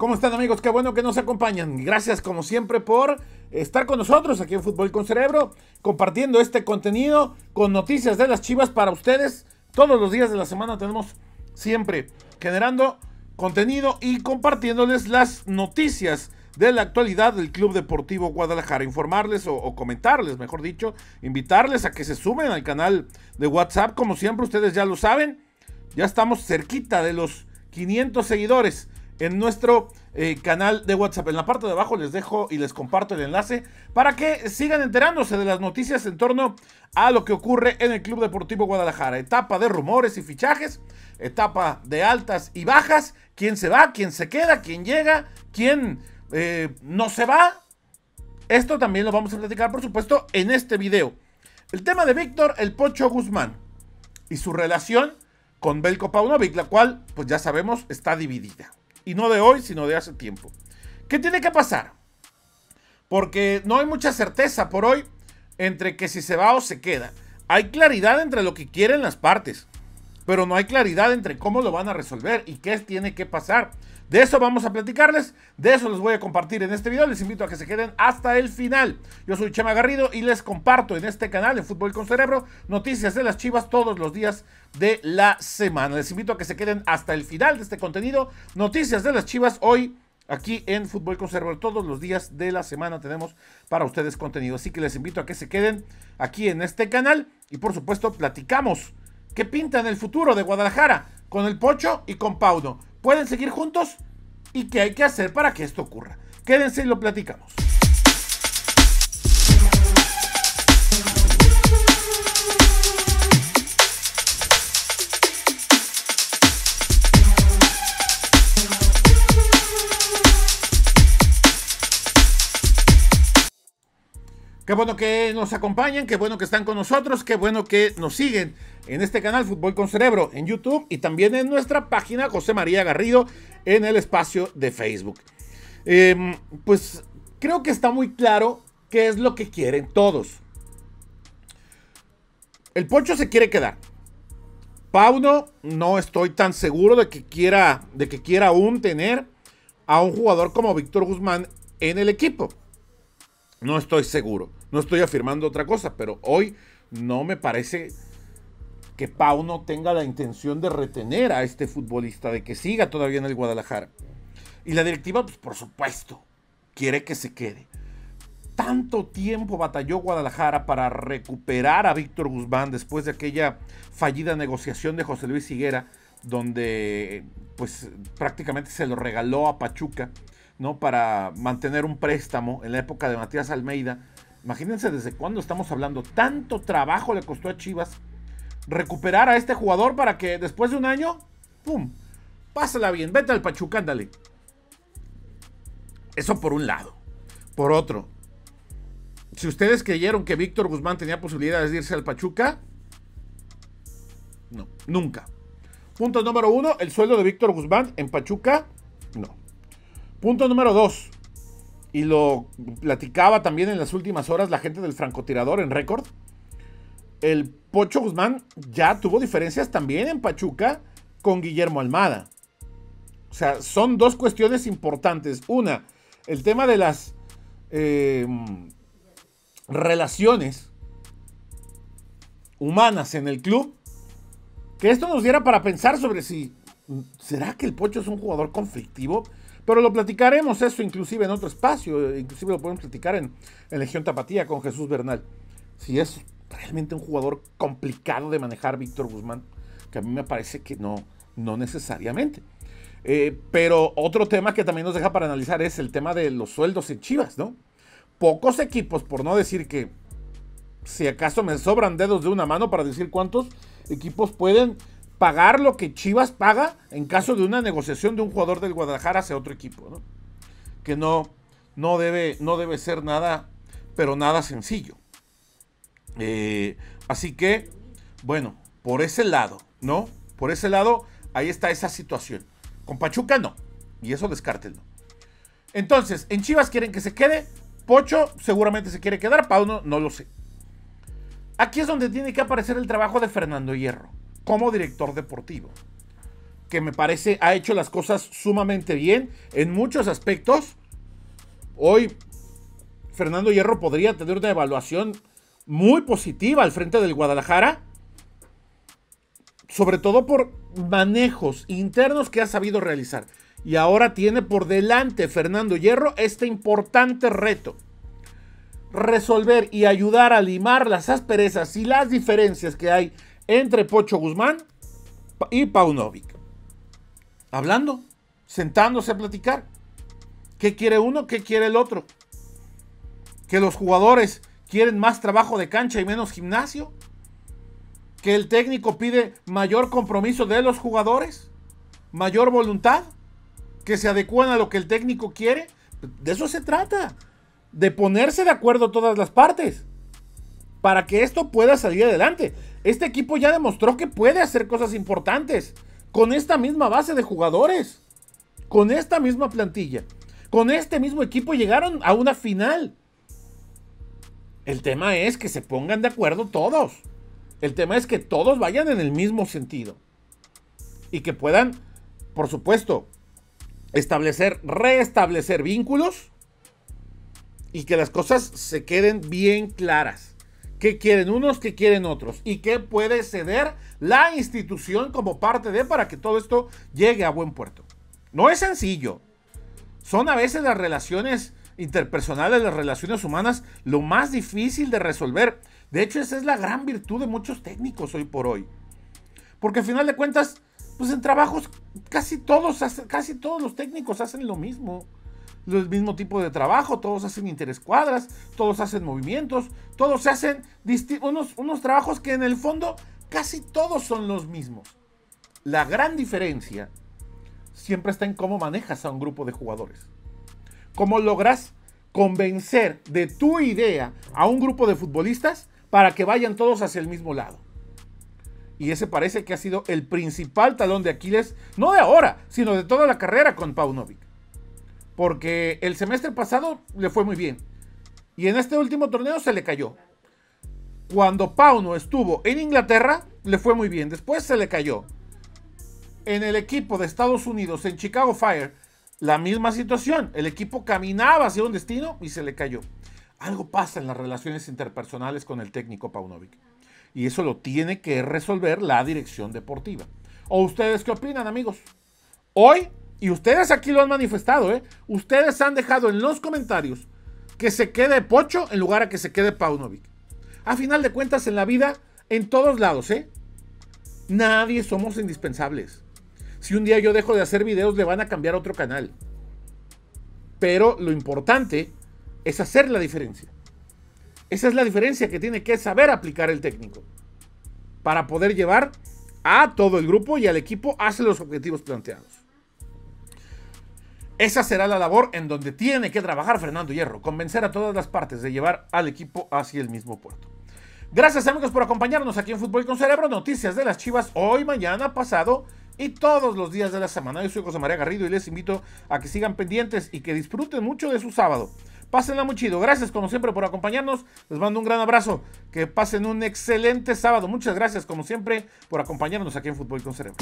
¿Cómo están amigos? Qué bueno que nos acompañan. Gracias como siempre por estar con nosotros aquí en Fútbol con Cerebro, compartiendo este contenido con noticias de las Chivas para ustedes. Todos los días de la semana tenemos siempre generando contenido y compartiéndoles las noticias de la actualidad del Club Deportivo Guadalajara. Informarles o, comentarles, mejor dicho, invitarles a que se sumen al canal de WhatsApp. Como siempre, ustedes ya lo saben, ya estamos cerquita de los 500 seguidores en nuestro eh, canal de WhatsApp. En la parte de abajo les dejo y les comparto el enlace para que sigan enterándose de las noticias en torno a lo que ocurre en el Club Deportivo Guadalajara. Etapa de rumores y fichajes, etapa de altas y bajas, quién se va, quién se queda, quién llega, quién eh, no se va. Esto también lo vamos a platicar, por supuesto, en este video. El tema de Víctor El Pocho Guzmán y su relación con Belko Paunovic, la cual, pues ya sabemos, está dividida. Y no de hoy, sino de hace tiempo. ¿Qué tiene que pasar? Porque no hay mucha certeza por hoy entre que si se va o se queda. Hay claridad entre lo que quieren las partes, pero no hay claridad entre cómo lo van a resolver y qué tiene que pasar. De eso vamos a platicarles, de eso les voy a compartir en este video. Les invito a que se queden hasta el final. Yo soy Chema Garrido y les comparto en este canal de Fútbol con Cerebro noticias de las Chivas todos los días de la semana. Les invito a que se queden hasta el final de este contenido. Noticias de las Chivas hoy aquí en Fútbol con Cerebro. Todos los días de la semana tenemos para ustedes contenido. Así que les invito a que se queden aquí en este canal y por supuesto platicamos qué pinta en el futuro de Guadalajara con el Pocho y con Pauno pueden seguir juntos y qué hay que hacer para que esto ocurra. Quédense y lo platicamos. Qué bueno que nos acompañan, qué bueno que están con nosotros, qué bueno que nos siguen en este canal Fútbol con Cerebro en YouTube y también en nuestra página José María Garrido en el espacio de Facebook. Eh, pues creo que está muy claro qué es lo que quieren todos. El Pocho se quiere quedar. Pauno no estoy tan seguro de que quiera de que quiera aún tener a un jugador como Víctor Guzmán en el equipo. No estoy seguro. No estoy afirmando otra cosa, pero hoy no me parece que Pauno tenga la intención de retener a este futbolista, de que siga todavía en el Guadalajara. Y la directiva, pues por supuesto, quiere que se quede. Tanto tiempo batalló Guadalajara para recuperar a Víctor Guzmán después de aquella fallida negociación de José Luis Higuera, donde pues prácticamente se lo regaló a Pachuca ¿no? Para mantener un préstamo en la época de Matías Almeida. Imagínense desde cuándo estamos hablando. Tanto trabajo le costó a Chivas recuperar a este jugador para que después de un año, ¡pum! Pásala bien, vete al Pachuca, ándale. Eso por un lado. Por otro, si ustedes creyeron que Víctor Guzmán tenía posibilidades de irse al Pachuca, no, nunca. Punto número uno, el sueldo de Víctor Guzmán en Pachuca, no. Punto número dos. Y lo platicaba también en las últimas horas la gente del francotirador en récord. El Pocho Guzmán ya tuvo diferencias también en Pachuca con Guillermo Almada. O sea, son dos cuestiones importantes. Una, el tema de las eh, relaciones humanas en el club. Que esto nos diera para pensar sobre si, ¿será que el Pocho es un jugador conflictivo? Pero lo platicaremos eso inclusive en otro espacio, inclusive lo podemos platicar en, Legión Tapatía con Jesús Bernal. Si es realmente un jugador complicado de manejar Víctor Guzmán, que a mí me parece que no, no necesariamente. Eh, pero otro tema que también nos deja para analizar es el tema de los sueldos en Chivas, ¿no? Pocos equipos, por no decir que si acaso me sobran dedos de una mano para decir cuántos equipos pueden pagar lo que Chivas paga en caso de una negociación de un jugador del Guadalajara hacia otro equipo, ¿no? Que no, no, debe, no debe ser nada, pero nada sencillo. Eh, así que, bueno, por ese lado, ¿no? Por ese lado, ahí está esa situación. Con Pachuca no, y eso descártenlo. Entonces, en Chivas quieren que se quede, Pocho seguramente se quiere quedar, Pauno no lo sé. Aquí es donde tiene que aparecer el trabajo de Fernando Hierro como director deportivo. que me parece ha hecho las cosas sumamente bien en muchos aspectos. Hoy Fernando Hierro podría tener una evaluación muy positiva al frente del Guadalajara, sobre todo por manejos internos que ha sabido realizar. Y ahora tiene por delante Fernando Hierro este importante reto. Resolver y ayudar a limar las asperezas y las diferencias que hay entre Pocho Guzmán y Paunovic. Hablando, sentándose a platicar. ¿Qué quiere uno? ¿Qué quiere el otro? Que los jugadores quieren más trabajo de cancha y menos gimnasio. Que el técnico pide mayor compromiso de los jugadores. Mayor voluntad. Que se adecúan a lo que el técnico quiere. De eso se trata. De ponerse de acuerdo todas las partes. Para que esto pueda salir adelante. Este equipo ya demostró que puede hacer cosas importantes. Con esta misma base de jugadores. Con esta misma plantilla. Con este mismo equipo llegaron a una final. El tema es que se pongan de acuerdo todos. El tema es que todos vayan en el mismo sentido. Y que puedan, por supuesto, establecer, restablecer vínculos. Y que las cosas se queden bien claras. ¿Qué quieren unos, qué quieren otros? Y qué puede ceder la institución como parte de para que todo esto llegue a buen puerto. No es sencillo son a veces las relaciones interpersonales, las relaciones humanas, lo más difícil de resolver. De hecho, esa es la gran virtud de muchos técnicos hoy por hoy. Porque al final de cuentas, pues en trabajos casi todos, casi todos los técnicos hacen lo mismo. El mismo tipo de trabajo, todos hacen interescuadras, todos hacen movimientos, todos hacen unos, unos trabajos que en el fondo casi todos son los mismos. La gran diferencia siempre está en cómo manejas a un grupo de jugadores. Cómo logras convencer de tu idea a un grupo de futbolistas para que vayan todos hacia el mismo lado. Y ese parece que ha sido el principal talón de Aquiles, no de ahora, sino de toda la carrera con Paunovic. Porque el semestre pasado le fue muy bien. Y en este último torneo se le cayó. Cuando Pauno estuvo en Inglaterra, le fue muy bien. Después se le cayó en el equipo de Estados Unidos, en Chicago Fire, la misma situación. El equipo caminaba hacia un destino y se le cayó. Algo pasa en las relaciones interpersonales con el técnico Paunovic. Y eso lo tiene que resolver la dirección deportiva. ¿O ustedes qué opinan, amigos? Hoy, y ustedes aquí lo han manifestado, ¿eh? Ustedes han dejado en los comentarios que se quede Pocho en lugar a que se quede Paunovic. A final de cuentas, en la vida, en todos lados, ¿eh? Nadie somos indispensables. Si un día yo dejo de hacer videos, le van a cambiar a otro canal. Pero lo importante es hacer la diferencia. Esa es la diferencia que tiene que saber aplicar el técnico. Para poder llevar a todo el grupo y al equipo hacia los objetivos planteados. Esa será la labor en donde tiene que trabajar Fernando Hierro, convencer a todas las partes de llevar al equipo hacia el mismo puerto. Gracias amigos por acompañarnos aquí en Fútbol con Cerebro, noticias de las Chivas hoy, mañana, pasado y todos los días de la semana. Yo soy José María Garrido y les invito a que sigan pendientes y que disfruten mucho de su sábado. Pásenla muy chido. Gracias como siempre por acompañarnos. Les mando un gran abrazo. Que pasen un excelente sábado. Muchas gracias como siempre por acompañarnos aquí en Fútbol con Cerebro.